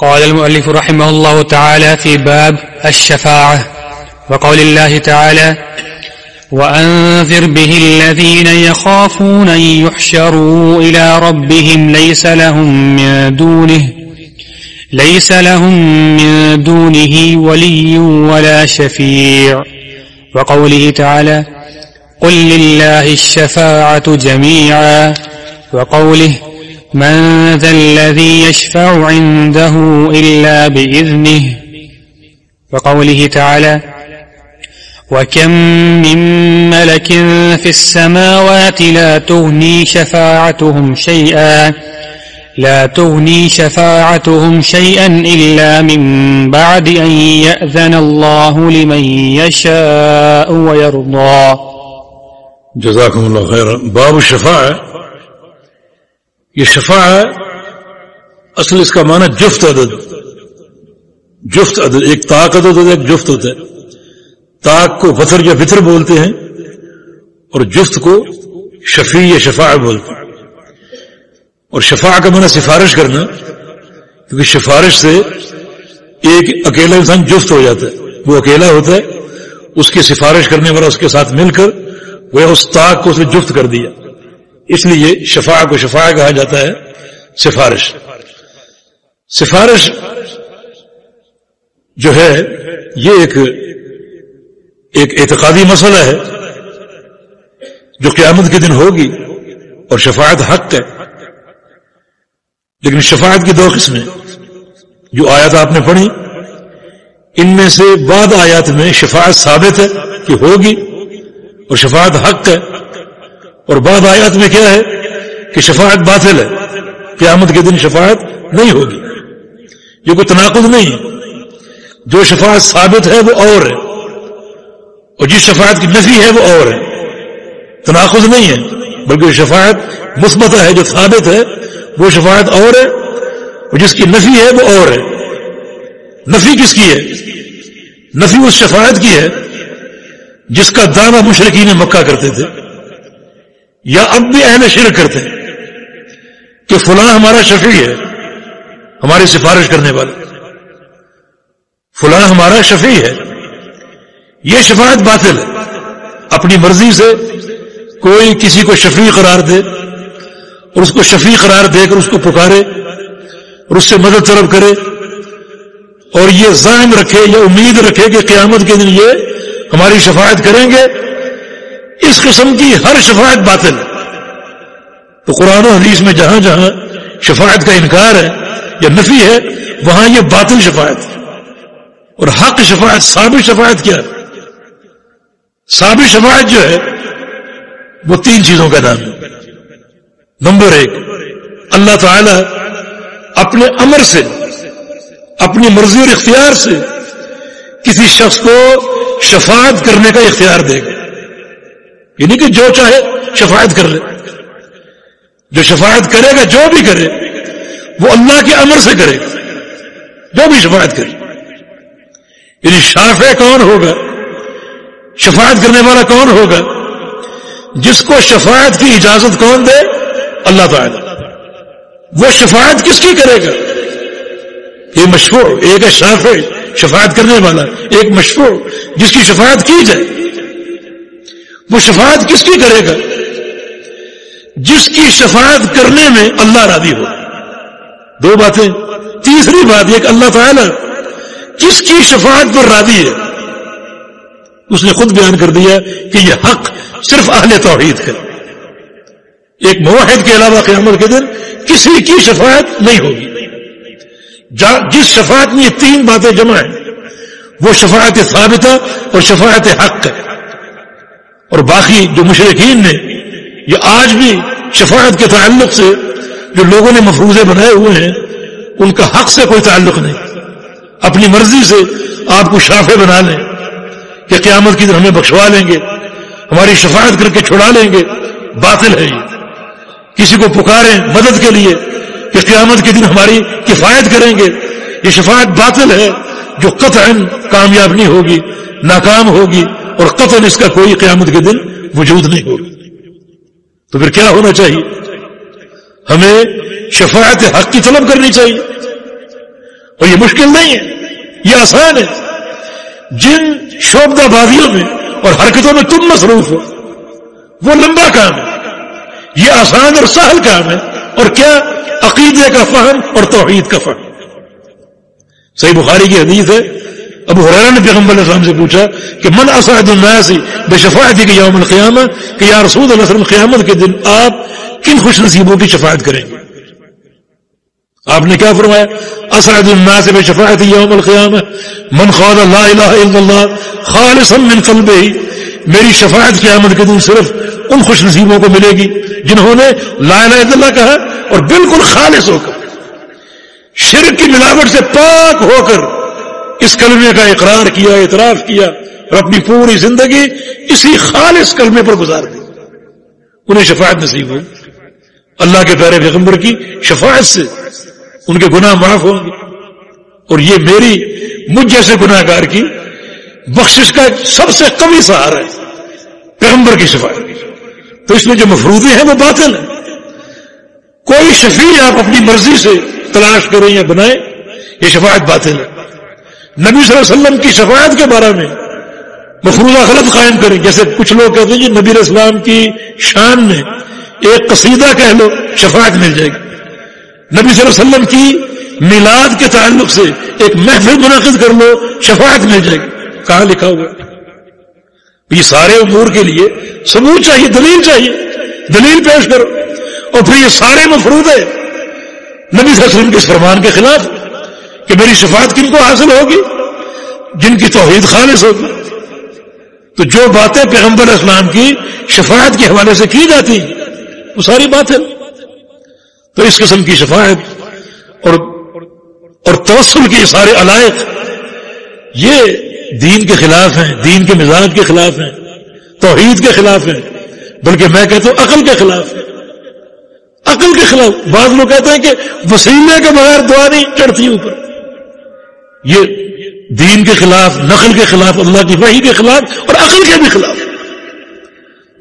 قال المؤلف رحمه الله تعالى في باب الشفاعة وقول الله تعالى وأنذر به الذين يخافون أن يحشروا إلى ربهم ليس لهم من دونه ليس لهم من دونه ولي ولا شفيع. وقوله تعالى قل لله الشفاعة جميعا. وقوله من ذا الذي يشفع عنده إلا بإذنه وقوله تعالى وكم من ملك في السماوات لا تغني شفاعتهم شيئا لا تغني شفاعتهم شيئا إلا من بعد أن يأذن الله لمن يشاء ويرضى. جزاكم الله خيرا. باب الشفاعة. یہ شفا ہے، اصل اس کا معنی جفت عدد۔ جفت عدد، ایک تاک عدد ہوتا ہے، ایک جفت ہوتا ہے۔ تاک کو بطر یا بطر بولتے ہیں اور جفت کو شفیع یا شفا بولتے ہیں۔ اور شفا کا معنی سفارش کرنا، کیونکہ سفارش سے ایک اکیلا انسان جفت ہو جاتا ہے۔ وہ اکیلا ہوتا ہے، اس کی سفارش کرنے والا اس کے ساتھ مل کر وہ اس تاک کو اس نے جفت کر دیا۔ اس لیے شفا کو شفا کہا جاتا ہے، سفارش۔ سفارش جو ہے، یہ ایک ایک اعتقادی مسئلہ ہے، جو قیامت کے دن ہوگی اور شفاعت حق ہے۔ لیکن شفاعت کی دو قسمیں جو آیات آپ نے پڑھی، ان میں سے بعد آیات میں شفاعت ثابت ہے کہ ہوگی اور شفاعت حق ہے۔ اور بعد آیات میں کیا ہے کہ شفاعت باطل ہے، قیامت کے دن شفاعت نہیں ہوگی۔ یہ کوئی تناقض نہیں ہے۔ جو شفاعت ثابت ہے وہ اور ہے، اور جس شفاعت کی نفی ہے وہ اور ہے۔ تناقض نہیں ہے، بلکہ شفاعت مثبت ہے، جو ثابت ہے وہ شفاعت اور ہے، اور جس کی نفی ہے وہ اور ہے۔ نفی کس کی ہے؟ نفی اس شفاعت کی ہے جس کا دعوی مشرقین مکہ کرتے تھے۔ یا اب بھی اہل شرک کرتے ہیں کہ فلاں ہمارا شفیع ہے، ہماری سفارش کرنے والا۔ فلاں ہمارا شفیع ہے، یہ شفاعت باطل ہے۔ اپنی مرضی سے کوئی کسی کو شفیع قرار دے اور اس کو شفیع قرار دے کر اس کو پکارے اور اس سے مدد طلب کرے اور یہ ظاہم رکھے یا امید رکھے کہ قیامت کے دن یہ ہماری شفاعت کریں گے۔ اس قسم کی ہر شفاعت باطل ہے۔ تو قرآن و حدیث میں جہاں جہاں شفاعت کا انکار ہے یا نفی ہے، وہاں یہ باطل شفاعت ہے۔ اور حق شفاعت، ثابت شفاعت کیا ہے؟ ثابت شفاعت جو ہے، وہ تین چیزوں کا نام ہے۔ نمبر ایک، اللہ تعالی اپنے امر سے، اپنی مرضی اور اختیار سے کسی شخص کو شفاعت کرنے کا اختیار دے گا۔ یعنی کہ جو چاہے شفاعت کر لے۔ جو شفاعت کرے گا، جو بھی کرے، وہ اللہ کے امر سے کرے۔ گا جو بھی شفاعت کرے۔ یعنی شافع کون ہوگا؟ شفاعت کرنے والا کون ہوگا؟ جس کو شفاعت کی اجازت کون دے؟ اللہ تعالی۔ وہ شفاعت کس کی کرے گا؟ یہ مشہور ایک ہے شافع، شفاعت کرنے والا، ایک مشہور جس کی شفاعت کی جائے۔ وہ شفاعت کس کی کرے گا؟ جس کی شفاعت کرنے میں اللہ راضی ہو۔ دو باتیں۔ تیسری بات یہ کہ اللہ تعالی کس کی شفاعت پر راضی ہے؟ اس نے خود بیان کر دیا کہ یہ حق صرف اہل توحید ہے ایک موحد کے علاوہ قیامت کے دن کسی کی شفاعت نہیں ہوگی۔ جس شفاعت میں یہ تین باتیں جمع ہیں، وہ شفاعت ثابتہ اور شفاعت حق ہے۔ اور باقی جو مشرقین نے یہ آج بھی شفاعت کے تعلق سے جو لوگوں نے مفروضے بنائے ہوئے ہیں، ان کا حق سے کوئی تعلق نہیں۔ اپنی مرضی سے آپ کو شافے بنا لیں کہ قیامت کی دن ہمیں بخشوا لیں گے، ہماری شفاعت کر کے چھڑا لیں گے۔ باطل ہے یہ۔ کسی کو پکاریں مدد کے لیے کہ قیامت کے دن ہماری کفایت کریں گے۔ یہ شفاعت باطل ہے جو قطع کامیاب نہیں ہوگی، ناکام ہوگی۔ اور قطن اس کا کوئی قیامت کے دن وجود نہیں ہوگا۔ تو پھر کیا ہونا چاہیے؟ ہمیں شفاعت حق کی طلب کرنی چاہیے۔ اور یہ مشکل نہیں ہے، یہ آسان ہے۔ جن شوبدہ بازیوں میں اور حرکتوں میں تم مصروف ہو، وہ لمبا کام ہے۔ یہ آسان اور سہل کام ہے۔ اور کیا عقیدے کا فہم اور توحید کا فہم؟ صحیح بخاری کی حدیث ہے ابو حران نے پیغمبر علیہ السلام سے پوچھا کہ من اسعد الناس بے شفاعتی کے یوم القیامہ کہ یا رسول اللہ علیہ وسلم قیامت کے دن آپ کن خوش نصیبوں کی شفاعت کریں گے؟ آپ نے کیا فرمایا؟ اسعد الناس بے شفاعتی یوم القیامہ، من قال لا الہ الا اللہ خالصا من قلبه میری شفاعت قیامت کے دن صرف ان خوش نصیبوں کو ملے گی جنہوں نے لا الہ الا اللہ کہا اور بالکل خالص ہو کر، شرک کی ملاوٹ سے پاک ہو کر اس کلمے کا اقرار کیا، اعتراف کیا اور اپنی پوری زندگی اسی خالص کلمے پر گزار دی۔ انہیں شفاعت نصیب ہوئی۔ اللہ کے پیارے پیغمبر کی شفاعت سے ان کے گناہ معاف ہوں گے۔ اور یہ میری مجھ جیسے گناہ گار کی بخشش کا سب سے کمی سہارا ہے۔ پیغمبر کی شفاعت۔ تو اس میں جو مفروضے ہیں وہ باطل ہیں۔ کوئی شفیع آپ اپنی مرضی سے تلاش کریں یا بنائیں، یہ شفاعت باطل ہے۔ نبی صلی اللہ علیہ وسلم کی شفاعت کے بارے میں مفروضہ غلط قائم کریں۔ جیسے کچھ لوگ کہتے ہیں جی نبی علیہ السلام کی شان میں ایک قصیدہ کہہ لو، شفاعت مل جائے گی۔ نبی صلی اللہ علیہ وسلم کی میلاد کے تعلق سے ایک محفل منعقد کر لو، شفاعت مل جائے گی۔ کہاں لکھا ہوا یہ سارے امور کے لیے ثبوت چاہیے، دلیل چاہیے۔ دلیل پیش کرو۔ اور پھر یہ سارے مفروض ہے نبی صلی اللہ علیہ وسلم کے فرمان کے خلاف کہ میری شفاعت کن کو حاصل ہوگی؟ جن کی توحید خالص ہوگی۔ تو جو باتیں پیغمبر اسلام کی شفاعت کے حوالے سے کی جاتی، وہ ساری بات ہے تو اس قسم کی شفاعت اور اور توسل کے سارے علائق، یہ دین کے خلاف ہیں، دین کے مزاج کے خلاف ہیں، توحید کے خلاف ہیں۔ بلکہ میں کہتا ہوں عقل کے خلاف ہے عقل کے خلاف، بعض لوگ کہتے ہیں کہ وسیلے کے بغیر دعا نہیں چڑھتی اوپر۔ یہ دین کے خلاف، نقل کے خلاف، اللہ کی وحی کے خلاف اور عقل کے بھی خلاف۔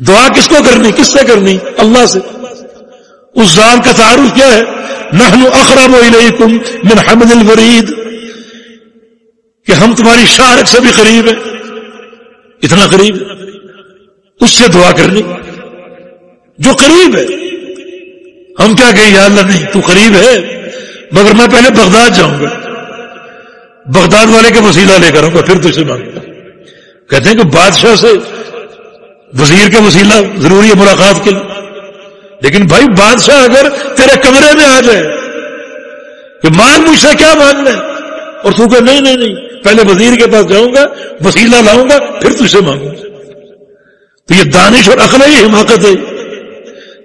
دعا کس کو کرنی، کس سے کرنی؟ اللہ سے۔ اس ذال کا تعارف کیا ہے؟ نحن اقرب الیکم من حمد الورید کہ ہم تمہاری شارک سے بھی قریب ہیں۔ اتنا قریب۔ اس سے دعا کرنی۔ جو قریب ہے۔ ہم کیا کہیں، یا اللہ نہیں، تو قریب ہے۔ مگر میں پہلے بغداد جاؤں گا۔ بغداد والے کے وسیلہ لے کر آؤں گا، پھر تو اسے مانگوں کہتے ہیں کہ بادشاہ سے وزیر کے وسیلہ ضروری ہے ملاقات کے لیے۔ لیکن بھائی بادشاہ اگر تیرے کمرے میں آ جائے کہ مانگ مجھ سے کیا مانگنا ہے؟ اور تو کہ نہیں نہیں نہیں، پہلے وزیر کے پاس جاؤں گا، وسیلہ لاؤں گا، پھر تجھ سے مانگوں گا۔ تو یہ دانش اور عقل ہی حماقت ہے۔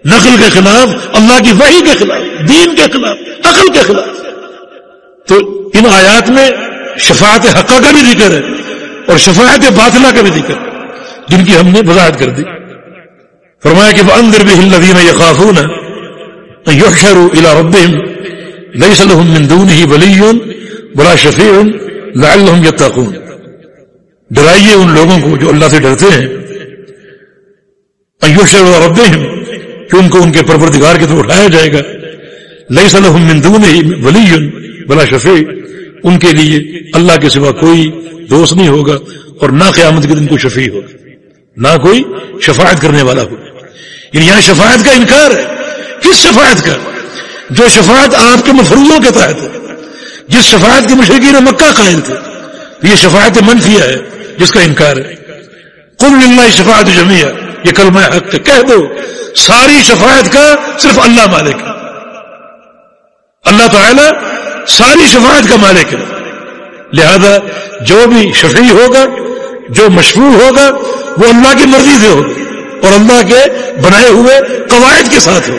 نقل کے خلاف، اللہ کی وحی کے خلاف، دین کے خلاف، عقل کے خلاف۔ تو ان آیات میں شفاعت حقہ کا بھی ذکر ہے اور شفاعت باطلہ کا بھی ذکر ہے، جن کی ہم نے وضاحت کر دی۔ فرمایا کہ وہ اندر بھی الذین یخافون یحشروا الى ربهم، ليس لهم من دونه ولی ولا شفیع لعلهم یتقون ڈرائیے ان لوگوں کو جو اللہ سے ڈرتے ہیں یحشروا الى ربهم، کہ ان کو ان کے پروردگار کی طرف اٹھایا جائے گا۔ ليس لهم من ولی ولا شفیع ان کے لیے اللہ کے سوا کوئی دوست نہیں ہوگا اور نہ قیامت کے دن کوئی شفیع ہوگا، نہ کوئی شفاعت کرنے والا ہوگا۔ یعنی یہاں شفاعت کا انکار ہے۔ کس شفاعت کا؟ جو شفاعت آپ کے مفروضوں کے تحت ہے۔ جس شفاعت کے مشرقین مکہ قائل تھے۔ یہ شفاعت منفیہ ہے، جس کا انکار ہے۔ کل اللہ شفاعت جمعیہ یہ کلمہ حق ہے۔ کہہ دو، ساری شفاعت کا صرف اللہ مالک ہے۔ اللہ تعالی ساری شفاعت کا مالک ہے۔ لہذا جو بھی شفیع ہوگا، جو مشہور ہوگا، وہ اللہ کی مرضی سے ہوگا اور اللہ کے بنائے ہوئے قواعد کے ساتھ ہو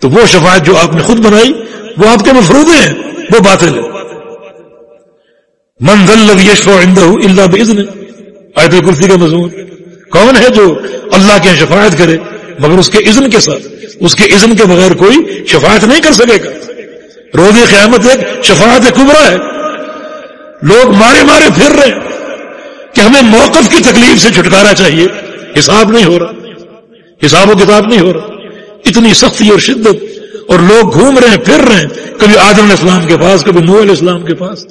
تو وہ شفاعت جو آپ نے خود بنائی، وہ آپ کے مفروضے ہیں، وہ باطل ہے۔ منزل یشو اللہ بزن آیت الکرسی کا مضمون۔ کون ہے جو اللہ کے شفاعت کرے، مگر اس کے اذن کے ساتھ، اس کے اذن کے بغیر کوئی شفاعت نہیں کر سکے گا؟ روز قیامت ایک شفاعت کبرا ہے۔ لوگ مارے مارے پھر رہے ہیں کہ ہمیں موقف کی تکلیف سے چھٹکارا چاہیے۔ حساب نہیں ہو رہا۔ حساب و کتاب نہیں ہو رہا۔ اتنی سختی اور شدت اور لوگ گھوم رہے ہیں، پھر رہے ہیں۔ کبھی آدم علیہ السلام کے پاس، کبھی نور علیہ السلام کے پاس،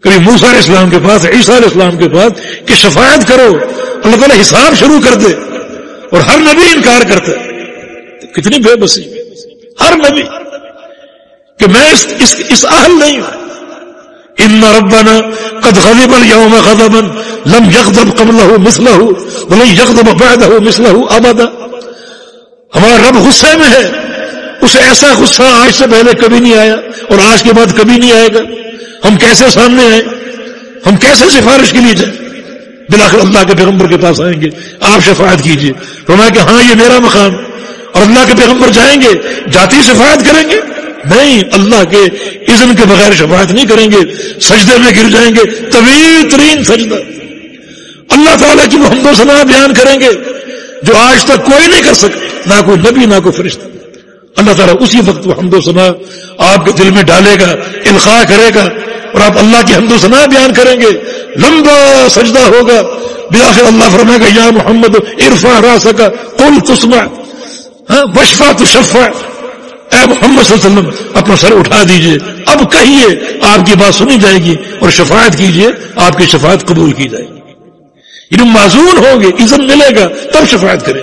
کبھی موسا علیہ السلام کے پاس، عیسیٰ علیہ السلام کے پاس کہ شفاعت کرو۔ اللہ تعالیٰ حساب شروع کر دے اور ہر نبی انکار کرتا ہے۔ کتنی بے بسی۔ ہر نبی۔ کہ میں اس اس, اس اہل نہیں ہوں۔ ان ربنا قد غضب اليوم غضبا لم يغضب قبله مثله ولن يغضب بعده مثله ابدا ہمارا رب غصے میں ہے۔ اسے ایسا غصہ آج سے پہلے کبھی نہیں آیا اور آج کے بعد کبھی نہیں آئے گا۔ ہم کیسے سامنے آئے؟ ہم کیسے سفارش کے لیے جائیں؟ بلاخر اللہ کے پیغمبر کے پاس آئیں گے۔ آپ شفاعت کیجیے۔ فرمایا کہ ہاں یہ میرا مقام۔ اور اللہ کے پیغمبر جائیں گے جاتی شفاعت کریں گے۔ نہیں، اللہ کے اذن کے بغیر شفاعت نہیں کریں گے، سجدے میں گر جائیں گے، طویل ترین سجدہ۔ اللہ تعالیٰ کی محمد و ثنا بیان کریں گے جو آج تک کوئی نہیں کر سکتا نہ کوئی نبی، نہ کوئی فرشتہ۔ اللہ تعالیٰ اسی وقت وہ حمد و ثنا آپ کے دل میں ڈالے گا الخا کرے گا اور آپ اللہ کی حمد و ثنا بیان کریں گے۔ لمبا سجدہ ہوگا۔ بآخر اللہ فرمائے گا، یا محمد عرفا را سکا کل تسما ہاں، بشفا تو شفا اے محمد صلی اللہ علیہ وسلم اپنا سر اٹھا دیجیے۔ اب کہیے، آپ کی بات سنی جائے گی اور شفاعت کیجیے، آپ کی شفاعت قبول کی جائے گی۔ یعنی معذور ہوں گے، عزت ملے گا، تب شفاعت کریں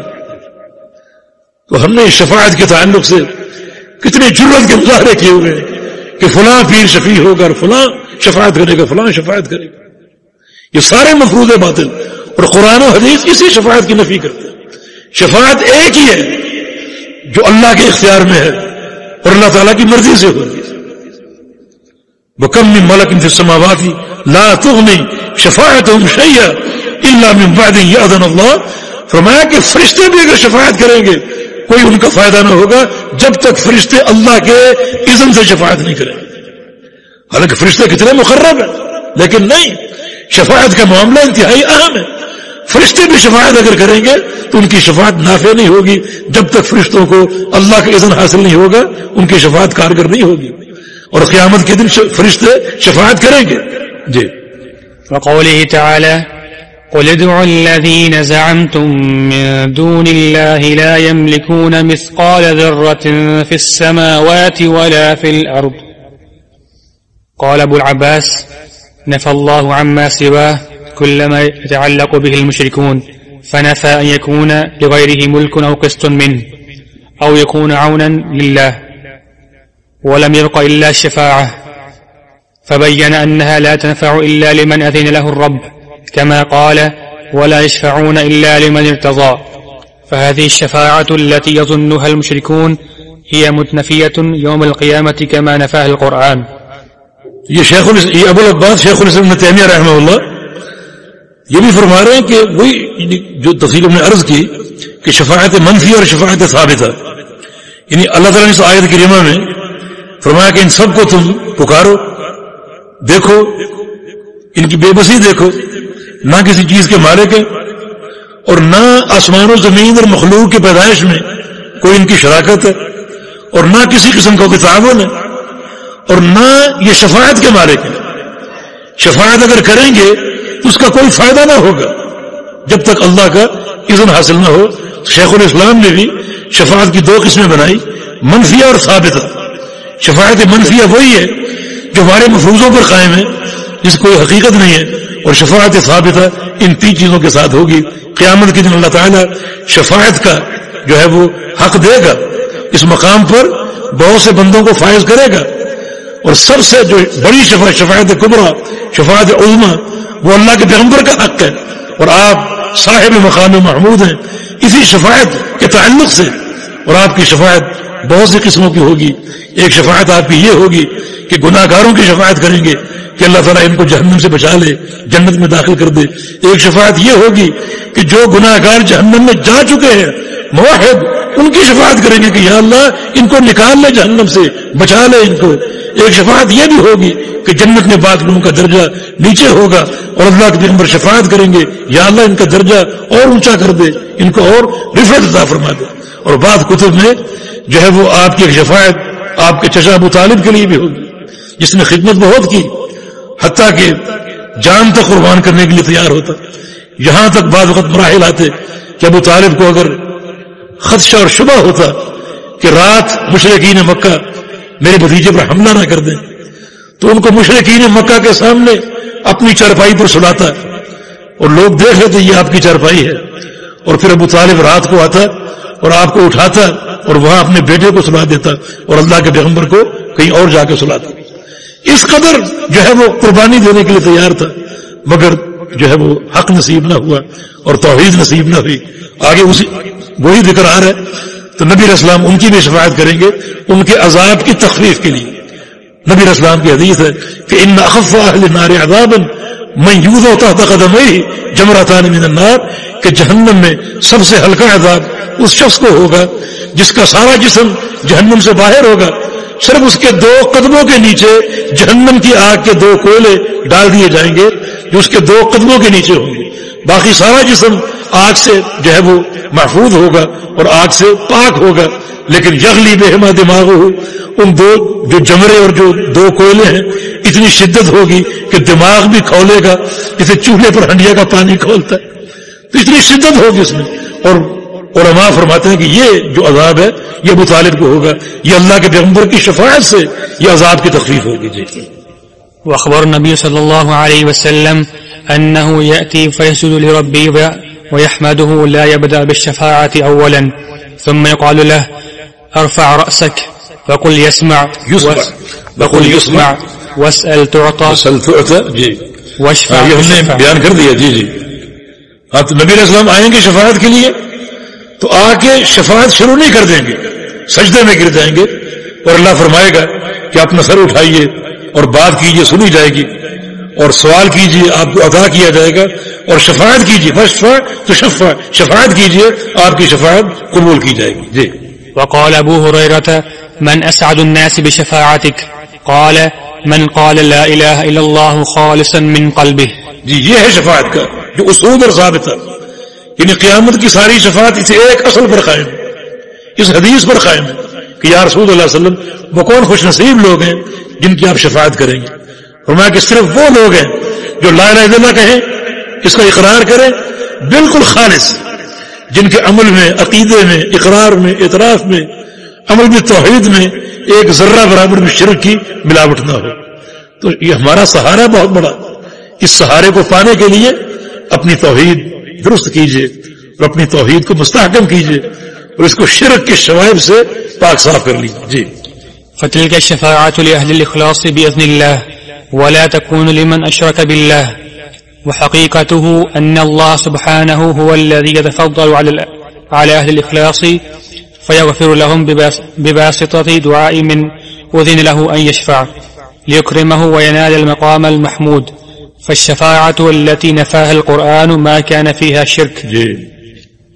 تو ہم نے شفاعت کے تعلق سے کتنے جرت کے مظاہرے کیے ہوئے ہیں کہ فلاں پیر شفیع ہوگا اور فلاں شفاعت کرے گا، فلاں شفاعت کرے گا۔ یہ سارے مفروض باطل اور قرآن و حدیث اسی شفاعت کی نفی کرتے ہیں۔ شفاعت ایک ہی ہے جو اللہ کے اختیار میں ہے۔ اور اللہ تعالیٰ کی مرضی سے ہوگی وہ کم ملک ان سے سماواتی لا تغنی شفاعت شیا اللہ میں بعد یادن اللہ فرمایا کہ فرشتے بھی اگر شفاعت کریں گے، کوئی ان کا فائدہ نہ ہوگا جب تک فرشتے اللہ کے اذن سے شفاعت نہیں کریں۔ حالانکہ فرشتے کتنے مقرب ہیں، لیکن نہیں، شفاعت کا معاملہ انتہائی اہم ہے۔ فرشتے بھی شفاعت اگر کریں گے تو ان کی شفاعت نافع نہیں ہوگی۔ جب تک فرشتوں کو اللہ کا اذن حاصل نہیں ہوگا ان کی شفاعت کارگر نہیں ہوگی۔ اور قیامت کے دن فرشتے شفاعت کریں گے۔ جی۔ فقوله تعالى قل ادعوا الذين زعمتم من دون الله لا يملكون مثقال ذرة في السماوات ولا في الأرض۔ قال أبو العباس نفى الله عما سواه كل ما يتعلق به المشركون فنفى أن يكون لغيره ملك أو قسط منه أو يكون عونا لله ولم يبق إلا الشفاعة فبين أنها لا تنفع إلا لمن أذن له الرب كما قال ولا يشفعون إلا لمن ارتضى فهذه الشفاعة التي يظنها المشركون هي متنفية يوم القيامة كما نفاه القرآن. شیخ یہ أبو العباس شیخ الإسلام تیمیہ رحمہ اللہ یہ بھی فرما رہے ہیں کہ وہی یعنی جو تفصیل نے عرض کی کہ شفاعت منفی اور شفاعت ثابت ہے۔ یعنی اللہ تعالیٰ نے اس آیت کی ریما میں فرمایا کہ ان سب کو تم پکارو، دیکھو، ان کی بے بسی دیکھو، نہ کسی چیز کے مالک ہے اور نہ آسمان و زمین اور مخلوق کی پیدائش میں کوئی ان کی شراکت ہے اور نہ کسی قسم کا کوئی تعاون ہے اور نہ یہ شفاعت کے مالک ہے شفاعت اگر کریں گے اس کا کوئی فائدہ نہ ہوگا۔ جب تک اللہ کا اذن حاصل نہ ہو، شیخ الاسلام نے بھی شفاعت کی دو قسمیں بنائی، منفیہ اور ثابت شفاعت منفیہ وہی ہے جو ہمارے مفروضوں پر قائم ہے، جس کوئی حقیقت نہیں ہے، اور شفاعت ثابت ہے ان تین چیزوں کے ساتھ ہوگی۔ قیامت کے دن اللہ تعالیٰ شفاعت کا جو ہے وہ حق دے گا۔ اس مقام پر بہت سے بندوں کو فائز کرے گا۔ اور سب سے جو بڑی شفاعت شفاعت کبرا، شفاعت عظما وہ اللہ کے پیغمبر کا حق ہے۔ اور آپ صاحب مقام محمود ہیں۔ اسی شفاعت کے تعلق سے اور آپ کی شفاعت بہت سی قسموں کی ہوگی۔ ایک شفاعت آپ کی یہ ہوگی کہ گناہ گاروں کی شفاعت کریں گے کہ اللہ تعالیٰ ان کو جہنم سے بچا لے، جنت میں داخل کر دے۔ ایک شفاعت یہ ہوگی کہ جو گناہ گار جہنم میں جا چکے ہیں، موحد ان کی شفاعت کریں گے کہ یا اللہ، ان کو نکال لے جہنم سے، بچا لے ان کو۔ ایک شفاعت یہ بھی ہوگی کہ جنت میں بعض لوگوں کا درجہ نیچے ہوگا اور اللہ کے پیغمبر شفاعت کریں گے۔ یا اللہ، ان کا درجہ اور اونچا کر دے، ان کو اور رفت عطا فرما دے۔ اور بعض کتب میں جو ہے وہ آپ کی ایک شفاعت آپ کے چشا ابو طالب کے لیے بھی ہوگی، جس نے خدمت بہت کی، حتیٰ کہ جان تک قربان کرنے کے لیے تیار ہوتا۔ یہاں تک بعض وقت مراحل آتے کہ ابو طالب کو اگر خدشہ اور شبہ ہوتا کہ رات مشرقین مکہ میرے بھتیجے پر حملہ نہ کر دیں تو ان کو مشرقین مکہ کے سامنے اپنی چارپائی پر سلاتا اور لوگ دیکھ لیتے یہ آپ کی چارپائی ہے۔ اور پھر ابو طالب رات کو آتا اور آپ کو اٹھاتا اور وہاں اپنے بیٹے کو سلا دیتا اور اللہ کے پیغمبر کو کہیں اور جا کے سلاتا۔ اس قدر جو ہے وہ قربانی دینے کے لیے تیار تھا، مگر جو ہے وہ حق نصیب نہ ہوا اور توحید نصیب نہ ہوئی۔ آگے اسی وہی ذکر آ رہا ہے۔ تو نبی اسلام ان کی بھی شفاعت کریں گے ان کے عذاب کی تخفیف کے لیے۔ نبی اسلام کی حدیث ہے کہ ان اخف اہل نار عذاب میں یوز ہوتا تھا قدم ہی جمرا من النار، کہ جہنم میں سب سے ہلکا عذاب اس شخص کو ہوگا، جس کا سارا جسم جہنم سے باہر ہوگا۔ صرف اس کے دو قدموں کے نیچے جہنم کی آگ کے دو کوئلے ڈال دیے جائیں گے، جو اس کے دو قدموں کے نیچے ہوں گے۔ باقی سارا جسم آگ سے جو ہے وہ محفوظ ہوگا اور آگ سے پاک ہوگا۔ لیکن یغلی بہما دماغ ہو ان دو جو جمرے اور جو دو کوئلے ہیں، اتنی شدت ہوگی کہ دماغ بھی کھولے گا، جسے چولہے پر ہنڈیا کا پانی کھولتا ہے۔ تو اتنی شدت ہوگی اس میں۔ اور علماء فرماتے ہیں کہ یہ جو عذاب ہے، یہ ابو طالب کو ہوگا۔ یہ اللہ کے پیغمبر کی شفاعت سے یہ عذاب کی تکلیف ہوگی۔ جی۔ واخبر النبي صلى الله عليه وسلم انه ياتي فيسجد لربه ويحمده لا يبدأ بالشفاعة أولا ثم يقال له أرفع رأسك فقل يسمع فقل يسمع. واسأل تعطى واسأل تعطى. واشفع آه، بيان کر دیا جی جی نبی علیہ السلام آئیں گے شفاعت کے لیے؟ تو آ کے شفاعت شروع نہیں کر دیں گے سجدے میں گر جائیں گے اور اللہ فرمائے گا کہ اپنا سر اٹھائیے اور بات کیجئے سنی جائے گی۔ اور سوال کیجیے آپ کو ادا کیا جائے گا اور شفاعت کیجیے بس تو شفا شفاعت کیجیے آپ کی شفاعت قبول کی جائے گی۔ جی۔ وقال ابو هريره من اسعد الناس بشفاعتك؟ قال من قال لا اله الا الله خالصا من قلبه. جی یہ ہے شفاعت کا جو اصول اور ثابت ہے۔ یعنی قیامت کی ساری شفاعت اسے ایک اصل پر قائم اس حدیث پر قائم ہے کہ یا رسول اللہ علیہ وسلم وہ کون خوش نصیب لوگ ہیں جن کی آپ شفاعت کریں گے۔ فرمایا کہ صرف وہ لوگ ہیں جو لا الہ الا اللہ کہیں اس کا اقرار کریں، بالکل خالص، جن کے عمل میں، عقیدے میں، اقرار میں، اعتراف میں، عمل میں، توحید میں ایک ذرہ برابر میں شرک کی ملاوٹ نہ ہو۔ تو یہ ہمارا سہارا بہت بڑا۔ اس سہارے کو پانے کے لیے اپنی توحید درست کیجیے اور اپنی توحید کو مستحکم کیجیے اور اس کو شرک کے شوائب سے پاک صاف کر لیجیے جی۔ فتلك الشفاعات لأهل الإخلاص بإذن الله۔ ولا تكون لمن أشرك بالله. وحقيقته أن الله سبحانه هو الذي يتفضل على أهل الإخلاص فيغفر لهم بباسطة دعاء من أذن له أن يشفع ليكرمه وينال المقام المحمود. فالشفاعة التي نفاها القرآن ما كان فيها شرك.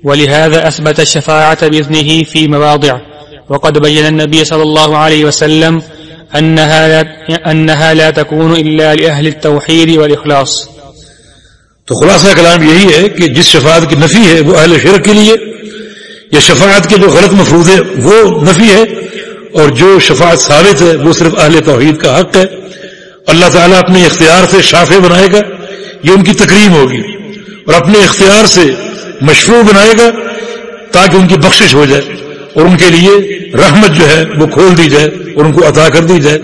ولهذا أثبت الشفاعة بإذنه في مواضع. وقد بين النبي صلى الله عليه وسلم أنها لا, أنها لا تكون إلا لأهل التوحيد والإخلاص. تو خلاصہ کلام یہی ہے کہ جس شفاعت کی نفی ہے وہ اہل شرک کے لیے یا شفاعت کے جو غلط مفروض ہے وہ نفی ہے اور جو شفاعت ثابت ہے وہ صرف اہل توحید کا حق ہے۔ اللہ تعالیٰ اپنے اختیار سے شافع بنائے گا یہ ان کی تکریم ہوگی اور اپنے اختیار سے مشروع بنائے گا تاکہ ان کی بخشش ہو جائے اور ان کے لیے رحمت جو ہے وہ کھول دی جائے اور ان کو عطا کر دی جائے۔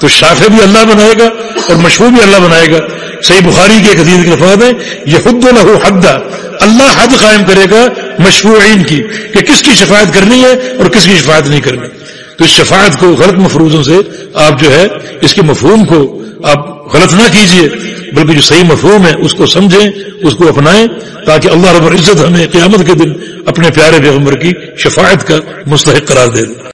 تو شافع بھی اللہ بنائے گا اور مشہور بھی اللہ بنائے گا۔ صحیح بخاری کے حدیث کے لفاظ ہے یہ خود الح حدا اللہ حد قائم کرے گا مشروعین کی کہ کس کی شفاعت کرنی ہے اور کس کی شفاعت نہیں کرنی۔ تو اس شفاعت کو غلط مفروضوں سے آپ جو ہے، اس کے مفہوم کو آپ غلط نہ کیجیے۔ بلکہ جو صحیح مفہوم ہے اس کو سمجھیں، اس کو اپنائیں تاکہ اللہ رب العزت ہمیں قیامت کے دن اپنے پیارے پیغمبر کی شفاعت کا مستحق قرار دے دیں